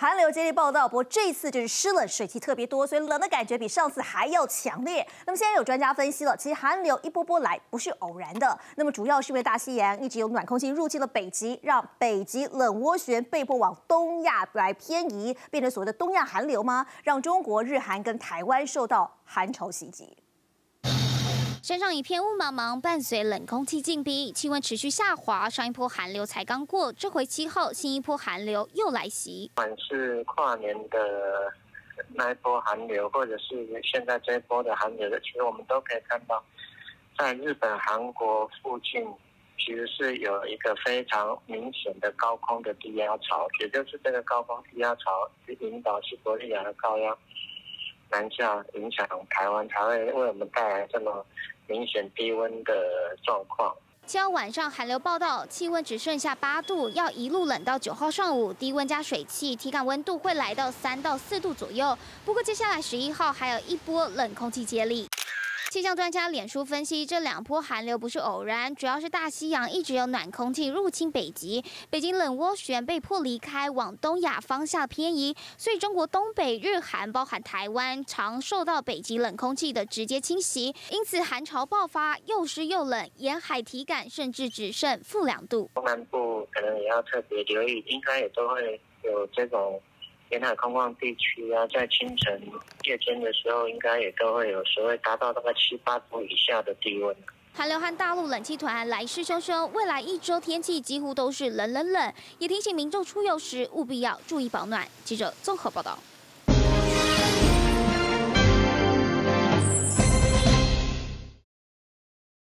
寒流接力报道，不过这次就是湿冷，水汽特别多，所以冷的感觉比上次还要强烈。那么现在有专家分析了，其实寒流一波波来不是偶然的，那么主要是因为大西洋一直有暖空气入侵了北极，让北极冷涡旋被迫往东亚来偏移，变成所谓的东亚寒流吗？让中国、日韩跟台湾受到寒潮袭击。山上一片雾茫茫，伴随冷空气进逼，气温持续下滑。上一波寒流才刚过，这回气候新一波寒流又来袭。不管是跨年的那一波寒流，或者是现在这一波的寒流的，其实我们都可以看到，在日本、韩国附近，其实是有一个非常明显的高空的低压槽，也就是这个高空低压槽引导西伯利亚的高压南下，影响台湾，才会为我们带来这么。明显低温的状况。七号晚上寒流报道，气温只剩下八度，要一路冷到九号上午，低温加水汽，体感温度会来到三到四度左右。不过接下来十一号还有一波冷空气接力。气象专家脸书分析，这两波寒流不是偶然，主要是大西洋一直有暖空气入侵北极，北京冷涡旋被迫离开，往东亚方向偏移，所以中国东北、日韩，包含台湾，常受到北极冷空气的直接侵袭，因此寒潮爆发，又湿又冷，沿海体感甚至只剩负两度。东南部可能也要特别留意，应该也都会有这种。沿海空旷地区啊，在清晨、夜间的时候，应该也都会有时会达到大概七八度以下的低温。寒流和大陆冷气团来势汹汹，未来一周天气几乎都是冷冷冷，也提醒民众出游时务必要注意保暖。记者综合报道。